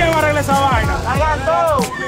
quién va a arreglar esa vaina?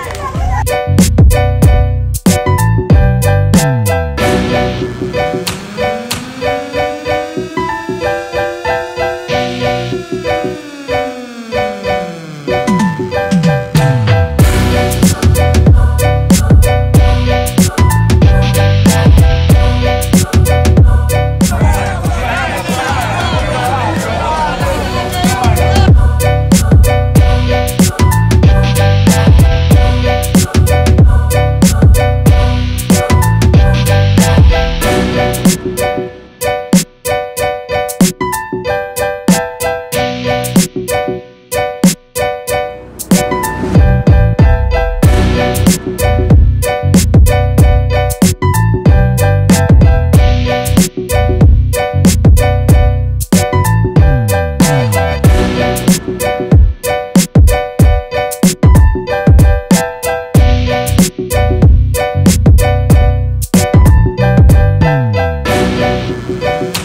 thank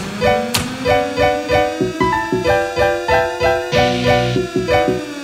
you